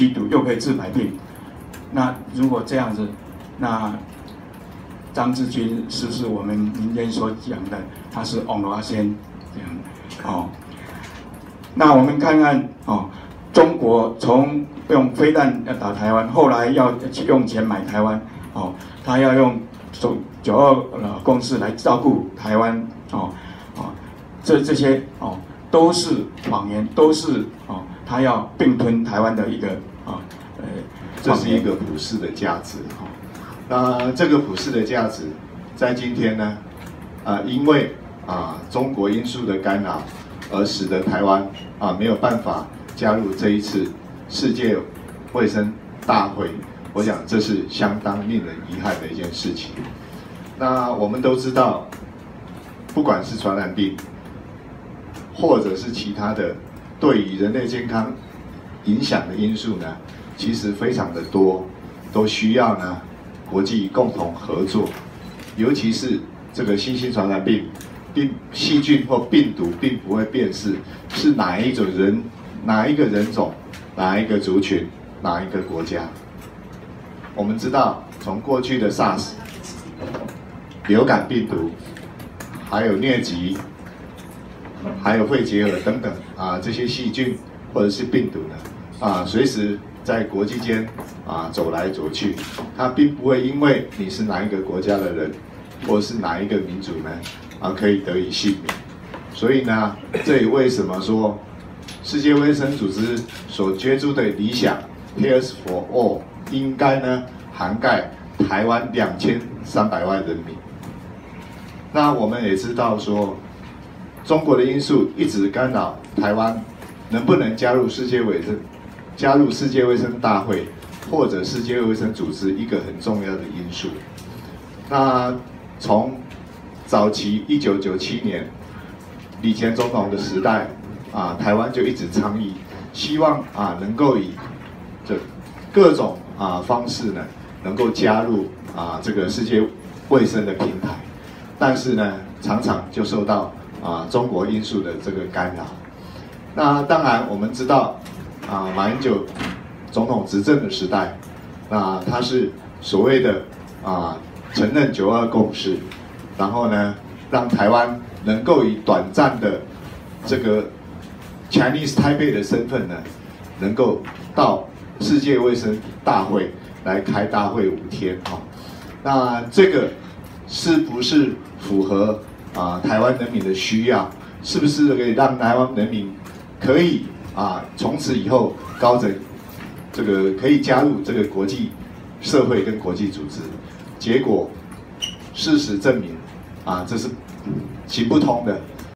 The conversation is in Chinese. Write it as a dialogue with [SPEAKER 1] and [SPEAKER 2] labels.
[SPEAKER 1] 吸毒又可以治百病。那如果这样子，那张志军是不是我们民间所讲的他是翁罗阿仙这样？哦，那我们看看哦，中国从用飞弹要打台湾，后来要用钱买台湾，哦，他要用九九二呃共识来照顾台湾，哦，哦，这这些哦都是谎言，都是哦他要并吞台湾的一个啊呃，
[SPEAKER 2] 这是一个普世的价值哈。那这个普世的价值，在今天呢，啊，因为啊中国因素的干扰，而使得台湾啊没有办法加入这一次世界卫生大会，我想这是相当令人遗憾的一件事情。那我们都知道，不管是传染病，或者是其他的对于人类健康影响的因素呢，其实非常的多，都需要呢。国际共同合作，尤其是这个新型传染病，病细菌或病毒并不会辨识是哪一种人、哪一个人种、哪一个族群、哪一个国家。我们知道，从过去的 SARS、流感病毒，还有疟疾，还有肺结核等等啊，这些细菌或者是病毒呢，啊，随时。在国际间啊走来走去，它并不会因为你是哪一个国家的人，或是哪一个民族呢啊可以得以幸免。所以呢，这也为什么说世界卫生组织所捐助的理想 “Health for All” 应该呢涵盖台湾两千三百万人民。那我们也知道说，中国的因素一直干扰台湾能不能加入世界卫生。加入世界卫生大会或者世界卫生组织一个很重要的因素。那从早期一九九七年李前总统的时代啊，台湾就一直倡议，希望啊能够以这各种啊方式呢，能够加入啊这个世界卫生的平台，但是呢，常常就受到啊中国因素的这个干扰。那当然我们知道。啊，马英九总统执政的时代，那他是所谓的啊承认九二共识，然后呢，让台湾能够以短暂的这个 Chinese Taipei 的身份呢，能够到世界卫生大会来开大会五天啊，那这个是不是符合啊台湾人民的需要？是不是可以让台湾人民可以？啊，从此以后，高枕这个可以加入这个国际社会跟国际组织，结果事实证明，啊，这是行不通的。